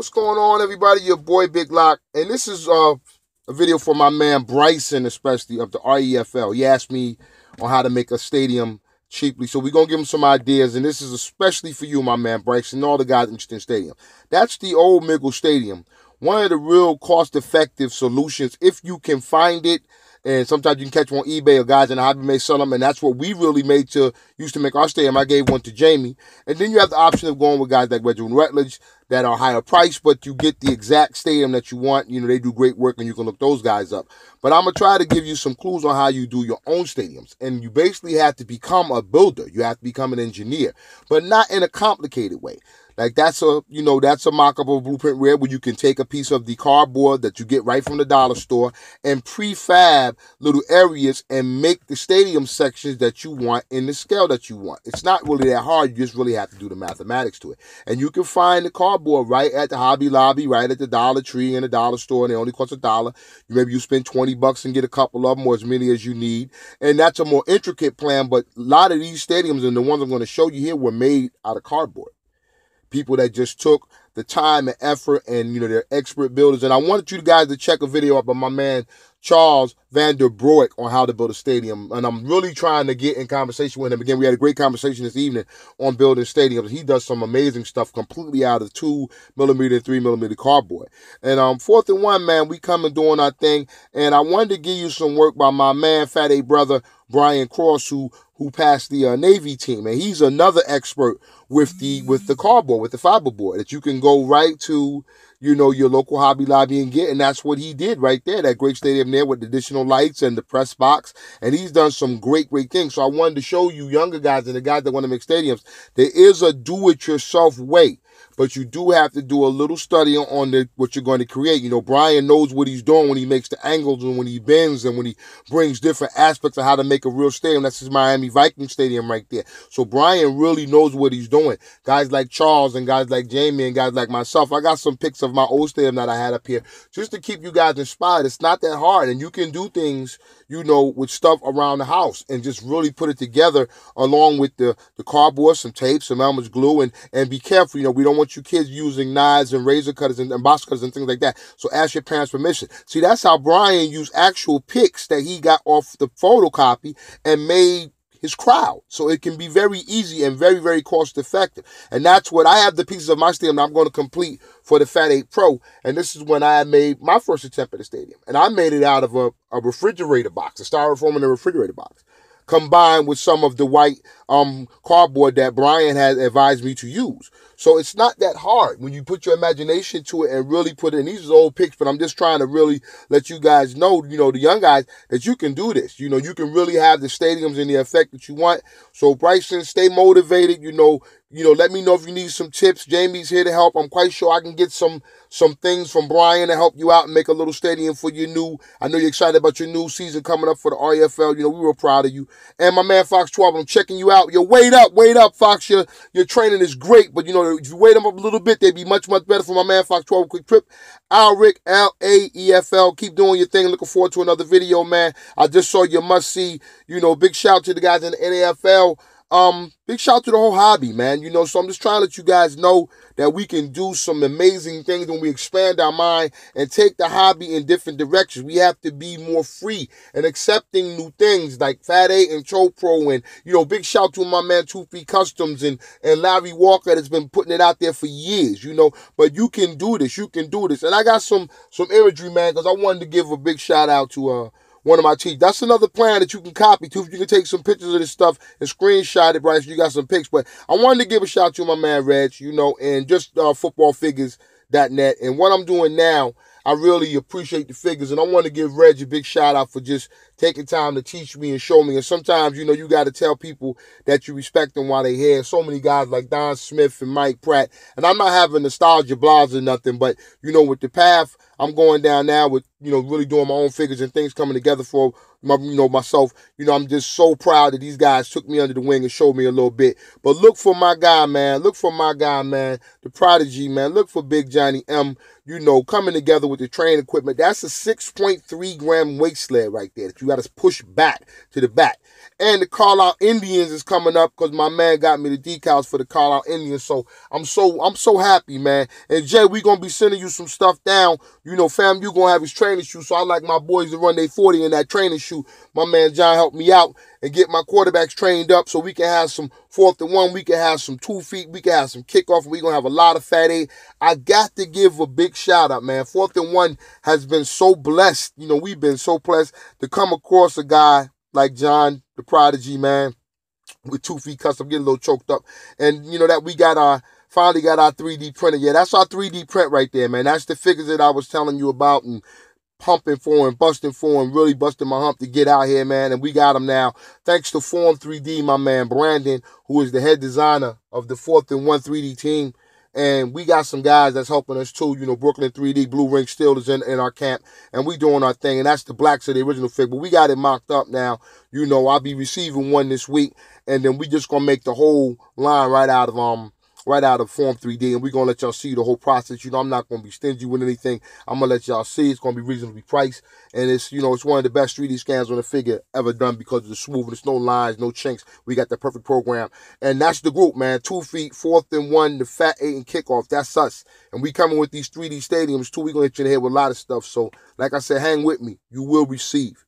what's going on, everybody? Your boy Big Lock, and this is uh, a video for my man Bryson, especially of the REFL. He asked me on how to make a stadium cheaply, so we're gonna give him some ideas, and this is especially for you, my man Bryson, and all the guys interested in stadium. That's the old Miggle Stadium. One of the real cost-effective solutions, if you can find it and sometimes you can catch them on eBay or guys in the hobby may sell them, and that's what we really made to used to make our stadium. I gave one to Jamie, and then you have the option of going with guys like Reginald Rutledge that are higher price, but you get the exact stadium that you want. You know they do great work, and you can look those guys up. But I'm gonna try to give you some clues on how you do your own stadiums, and you basically have to become a builder. You have to become an engineer, but not in a complicated way. Like that's a you know that's a mock-up of blueprint where you can take a piece of the cardboard that you get right from the dollar store and prefab little areas and make the stadium sections that you want in the scale that you want. It's not really that hard. You just really have to do the mathematics to it. And you can find the cardboard right at the Hobby Lobby, right at the Dollar Tree and the dollar store, and they only cost a dollar. Maybe you spend 20 bucks and get a couple of them or as many as you need. And that's a more intricate plan, but a lot of these stadiums and the ones I'm going to show you here were made out of cardboard people that just took the time and effort and you know they're expert builders. And i wanted you guys to check a video up by my man charles van der broek on how to build a stadium. And i'm really trying to get in conversation with him. Again we had a great conversation this evening on building stadiums. He does some amazing stuff completely out of two millimeter and three millimeter cardboard. And um fourth and one man we come and doing our thing. And i wanted to give you some work by my man Fat 8 brother brian cross who who passed the uh, Navy team, and he's another expert with the with the cardboard, with the fiberboard that you can go right to, you know, your local Hobby Lobby and get, and that's what he did right there. That great stadium there with additional lights and the press box, and he's done some great, great things. So I wanted to show you younger guys and the guys that want to make stadiums. There is a do-it-yourself way but you do have to do a little study on the, what you're going to create. You know, Brian knows what he's doing when he makes the angles and when he bends and when he brings different aspects of how to make a real stadium. That's his Miami Viking Stadium right there. So Brian really knows what he's doing. Guys like Charles and guys like Jamie and guys like myself. I got some pics of my old stadium that I had up here just to keep you guys inspired. It's not that hard, and you can do things, you know, with stuff around the house and just really put it together along with the the cardboard, some tape, some Elmer's glue, and and be careful. You know, we don't want you kids using knives and razor cutters and, and box cutters and things like that. So ask your parents permission. See, that's how Brian used actual pics that he got off the photocopy and made his crowd. So it can be very easy and very, very cost effective. And that's what I have the pieces of my stadium I'm going to complete for the Fat 8 Pro. And this is when I made my first attempt at the stadium. And I made it out of a, a refrigerator box, a styrofoam in a refrigerator box combined with some of the white um, cardboard that Brian has advised me to use. So it's not that hard when you put your imagination to it and really put it in. These are old pics, but I'm just trying to really let you guys know, you know, the young guys, that you can do this. You know, you can really have the stadiums and the effect that you want. So Bryson, stay motivated. You know, you know, let me know if you need some tips. Jamie's here to help. I'm quite sure I can get some some things from Brian to help you out and make a little stadium for your new. I know you're excited about your new season coming up for the RFL. You know, we were proud of you. And my man Fox 12, I'm checking you out. Yo, wait up, wait up, Fox. Your your training is great, but you know, if you wait them up a little bit, they'd be much, much better for my man Fox 12 quick trip. Alric, L-A-E-F-L. Keep doing your thing. Looking forward to another video, man. I just saw your must see. You know, big shout to the guys in the NAFL. Um, big shout out to the whole hobby, man. You know, so I'm just trying to let you guys know that we can do some amazing things when we expand our mind and take the hobby in different directions. We have to be more free and accepting new things like Fat 8 and Cho Pro and, you know, big shout out to my man Two Feet Customs and, and Larry Walker that's been putting it out there for years, you know, but you can do this. You can do this. And I got some, some imagery, man, because I wanted to give a big shout out to, uh, one of my teeth. That's another plan that you can copy too. You can take some pictures of this stuff and screenshot it, right? So you got some pics. But I wanted to give a shout out to my man Reg, you know, and just uh, footballfigures.net. And what I'm doing now, I really appreciate the figures. And I want to give Reg a big shout out for just taking time to teach me and show me. And sometimes, you know, you got to tell people that you respect them while they're here. So many guys like Don Smith and Mike Pratt. And I'm not having nostalgia blogs or nothing, but, you know, with the path I'm going down now with, you know, really doing my own figures and things coming together for my, you know, myself. You know, I'm just so proud that these guys took me under the wing and showed me a little bit. But look for my guy, man. Look for my guy, man. The prodigy, man. Look for Big Johnny M you know, coming together with the training equipment. That's a 6.3 gram weight sled right there that you got to push back to the back. And the Carlisle Indians is coming up because my man got me the decals for the Carlisle Indians. So I'm so I'm so happy, man. And Jay, we gonna be sending you some stuff down. You know, fam, you gonna have his training shoe. So I like my boys to run their 40 in that training shoe. My man John helped me out and get my quarterbacks trained up so we can have some fourth and one, we can have some two feet, we can have some kickoff, we gonna have a lot of fat eight. I got to give a big shout out, man. Fourth and one has been so blessed. You know, we've been so blessed to come across a guy like John, the prodigy, man, with two feet custom, getting a little choked up. And you know that we got our finally got our 3D printer. Yeah, that's our 3D print right there, man. That's the figures that I was telling you about and pumping for and busting for and really busting my hump to get out here, man. And we got them now. Thanks to Form 3D, my man Brandon, who is the head designer of the fourth and one 3D team. And we got some guys that's helping us too. You know, Brooklyn 3D, Blue Ring still is in, in our camp. And we doing our thing. And that's the blacks of the original fig. But we got it mocked up now. You know, I'll be receiving one this week. And then we just gonna make the whole line right out of um right out of Form 3D, and we're gonna let y'all see the whole process. You know, I'm not gonna be stingy with anything. I'm gonna let y'all see. It's gonna be reasonably priced, and it's you know it's one of the best 3D scans on a figure ever done because of the smoothness, no lines, no chinks. We got the perfect program, and that's the group, man. Two feet, fourth and one, the fat eight and kickoff. That's us, and we coming with these 3D stadiums too. We gonna hit you in the head with a lot of stuff. So, like I said, hang with me. You will receive.